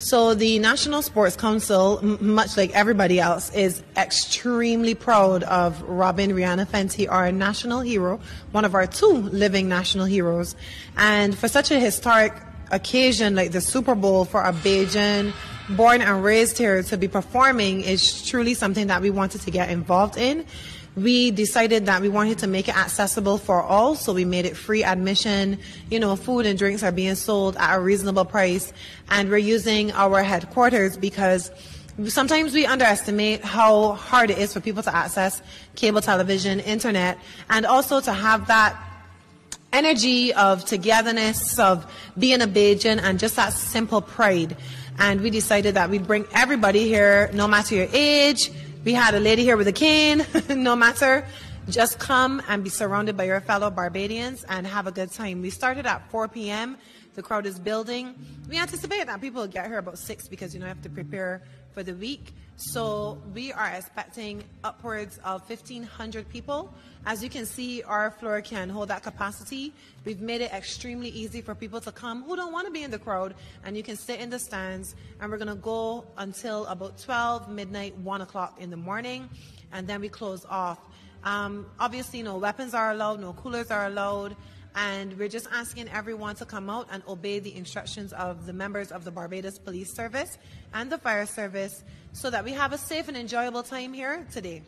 So the National Sports Council, m- much like everybody else, is extremely proud of Robyn Rihanna Fenty, our national hero, one of our two living national heroes. And for such a historic occasion like the Super Bowl for a Bajan born and raised here to be performing is truly something that we wanted to get involved in we decided that we wanted to make it accessible for all, so we made it free admission. You know, food and drinks are being sold at a reasonable price, and we're using our headquarters because sometimes we underestimate how hard it is for people to access cable television, internet, and also to have that energy of togetherness, of being a Bajan, and just that simple pride. And we decided that we'd bring everybody here, no matter your age, we had a lady here with a cane, no matter. Just come and be surrounded by your fellow Barbadians and have a good time. We started at 4 p.m. The crowd is building. We anticipate that people will get here about 6 because, you know, you have to prepare for the week. So we are expecting upwards of 1,500 people. As you can see, our floor can hold that capacity. We've made it extremely easy for people to come who don't want to be in the crowd, and you can sit in the stands. And we're going to go until about 12, midnight, 1 o'clock in the morning, and then we close off. Um, obviously, no weapons are allowed, no coolers are allowed. And we're just asking everyone to come out and obey the instructions of the members of the Barbados Police Service and the Fire Service so that we have a safe and enjoyable time here today.